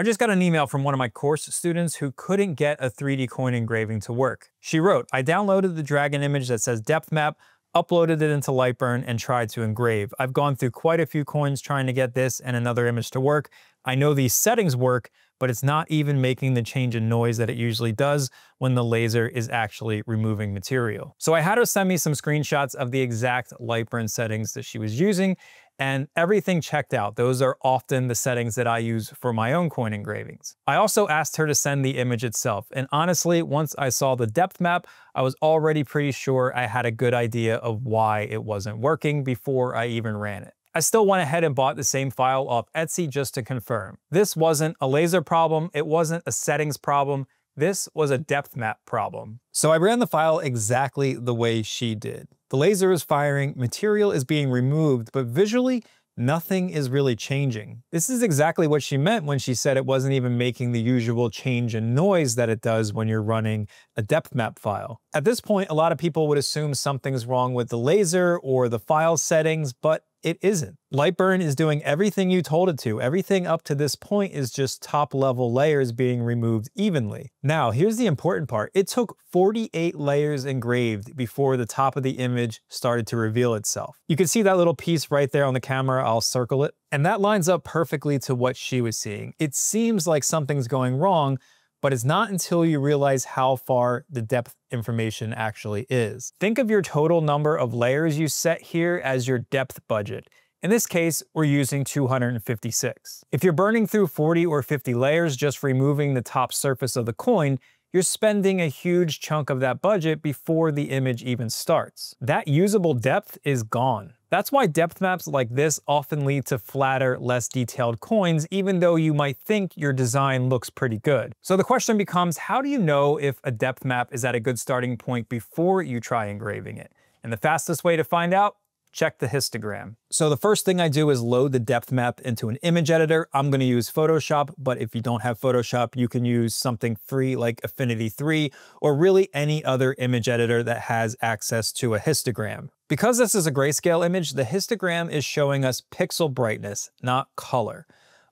I just got an email from one of my course students who couldn't get a 3D coin engraving to work. She wrote, I downloaded the dragon image that says depth map, uploaded it into Lightburn, and tried to engrave. I've gone through quite a few coins trying to get this and another image to work. I know these settings work, but it's not even making the change in noise that it usually does when the laser is actually removing material. So I had her send me some screenshots of the exact Lightburn settings that she was using, and everything checked out. Those are often the settings that I use for my own coin engravings. I also asked her to send the image itself, and honestly, once I saw the depth map, I was already pretty sure I had a good idea of why it wasn't working before I even ran it. I still went ahead and bought the same file off Etsy just to confirm. This wasn't a laser problem, it wasn't a settings problem, this was a depth map problem. So I ran the file exactly the way she did. The laser is firing, material is being removed, but visually, nothing is really changing. This is exactly what she meant when she said it wasn't even making the usual change in noise that it does when you're running a depth map file. At this point, a lot of people would assume something's wrong with the laser or the file settings, but it isn't. Lightburn is doing everything you told it to. Everything up to this point is just top level layers being removed evenly. Now, here's the important part. It took 48 layers engraved before the top of the image started to reveal itself. You can see that little piece right there on the camera. I'll circle it. And that lines up perfectly to what she was seeing. It seems like something's going wrong, but it's not until you realize how far the depth information actually is. Think of your total number of layers you set here as your depth budget. In this case, we're using 256. If you're burning through 40 or 50 layers just removing the top surface of the coin, you're spending a huge chunk of that budget before the image even starts. That usable depth is gone. That's why depth maps like this often lead to flatter, less detailed coins, even though you might think your design looks pretty good. So the question becomes, how do you know if a depth map is at a good starting point before you try engraving it? And the fastest way to find out check the histogram. So the first thing I do is load the depth map into an image editor. I'm gonna use Photoshop, but if you don't have Photoshop, you can use something free like Affinity 3 or really any other image editor that has access to a histogram. Because this is a grayscale image, the histogram is showing us pixel brightness, not color.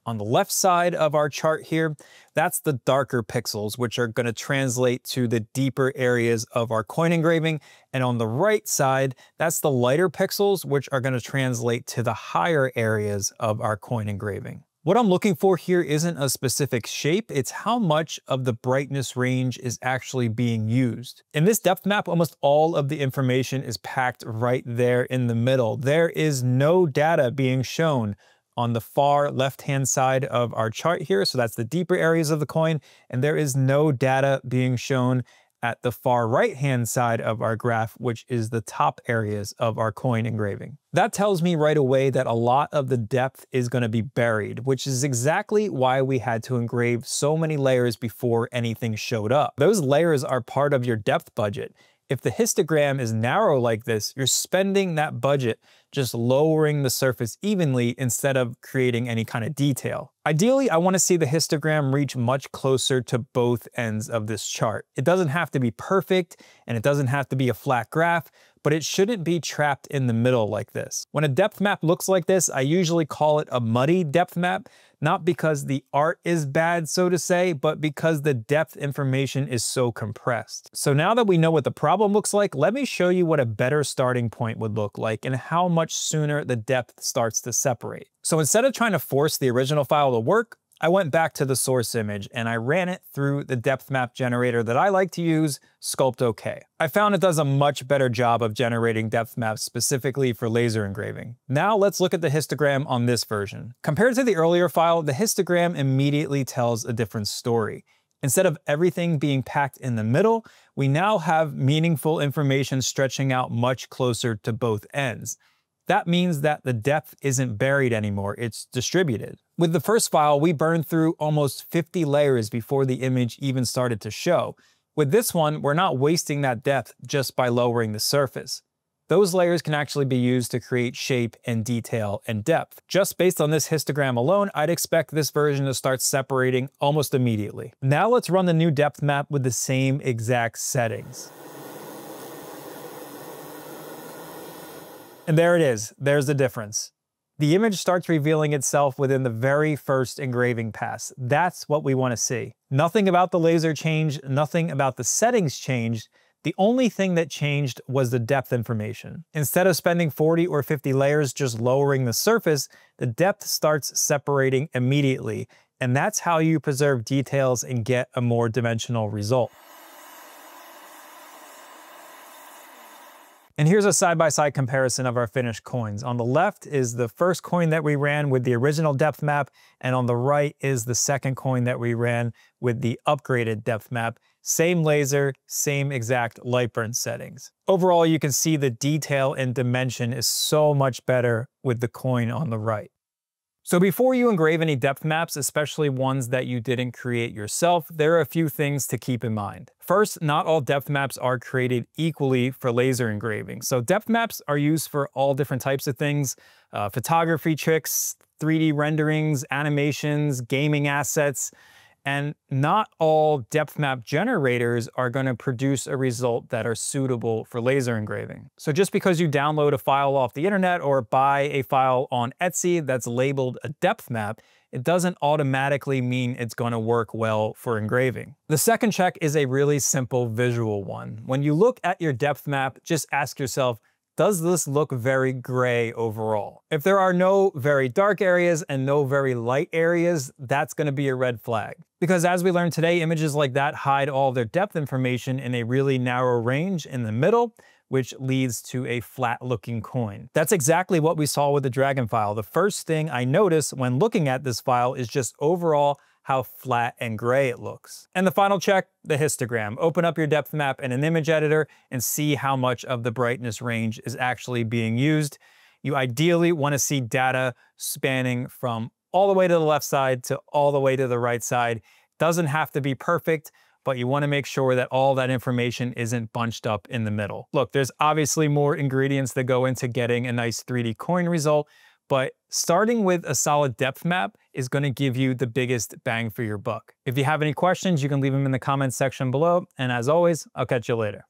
On the left side of our chart here, that's the darker pixels, which are going to translate to the deeper areas of our coin engraving. And on the right side, that's the lighter pixels, which are going to translate to the higher areas of our coin engraving. What I'm looking for here isn't a specific shape, it's how much of the brightness range is actually being used. In this depth map, almost all of the information is packed right there in the middle. There is no data being shown on the far left-hand side of our chart here. So that's the deeper areas of the coin. And there is no data being shown at the far right-hand side of our graph, which is the top areas of our coin engraving. That tells me right away that a lot of the depth is going to be buried, which is exactly why we had to engrave so many layers before anything showed up. Those layers are part of your depth budget. If the histogram is narrow like this, you're spending that budget just lowering the surface evenly instead of creating any kind of detail. Ideally, I want to see the histogram reach much closer to both ends of this chart. It doesn't have to be perfect and it doesn't have to be a flat graph, but it shouldn't be trapped in the middle like this. When a depth map looks like this, I usually call it a muddy depth map, not because the art is bad, so to say, but because the depth information is so compressed. So now that we know what the problem looks like, let me show you what a better starting point would look like and how much sooner the depth starts to separate. So instead of trying to force the original file to work, I went back to the source image and I ran it through the depth map generator that I like to use, SculptOK. I found it does a much better job of generating depth maps specifically for laser engraving. Now let's look at the histogram on this version. Compared to the earlier file, the histogram immediately tells a different story. Instead of everything being packed in the middle, we now have meaningful information stretching out much closer to both ends. That means that the depth isn't buried anymore, it's distributed. With the first file, we burned through almost 50 layers before the image even started to show. With this one, we're not wasting that depth just by lowering the surface. Those layers can actually be used to create shape and detail and depth. Just based on this histogram alone, I'd expect this version to start separating almost immediately. Now let's run the new depth map with the same exact settings. And there it is. There's the difference. The image starts revealing itself within the very first engraving pass. That's what we want to see. Nothing about the laser changed, nothing about the settings changed, the only thing that changed was the depth information. Instead of spending 40 or 50 layers just lowering the surface, the depth starts separating immediately, and that's how you preserve details and get a more dimensional result. And here's a side-by-side -side comparison of our finished coins. On the left is the first coin that we ran with the original depth map, and on the right is the second coin that we ran with the upgraded depth map. Same laser, same exact LightBurn settings. Overall, you can see the detail and dimension is so much better with the coin on the right. So before you engrave any depth maps, especially ones that you didn't create yourself, there are a few things to keep in mind. First, not all depth maps are created equally for laser engraving. So depth maps are used for all different types of things, uh, photography tricks, 3D renderings, animations, gaming assets, and not all depth map generators are going to produce a result that are suitable for laser engraving. So just because you download a file off the internet or buy a file on Etsy that's labeled a depth map, it doesn't automatically mean it's going to work well for engraving. The second check is a really simple visual one. When you look at your depth map, just ask yourself, does this look very gray overall? If there are no very dark areas and no very light areas, that's gonna be a red flag. Because as we learned today, images like that hide all their depth information in a really narrow range in the middle, which leads to a flat looking coin. That's exactly what we saw with the Dragon file. The first thing I notice when looking at this file is just overall how flat and gray it looks. And the final check, the histogram. Open up your depth map in an image editor and see how much of the brightness range is actually being used. You ideally want to see data spanning from all the way to the left side to all the way to the right side. Doesn't have to be perfect, but you want to make sure that all that information isn't bunched up in the middle. Look, there's obviously more ingredients that go into getting a nice 3D coin result, but starting with a solid depth map is going to give you the biggest bang for your buck. If you have any questions, you can leave them in the comments section below. And as always, I'll catch you later.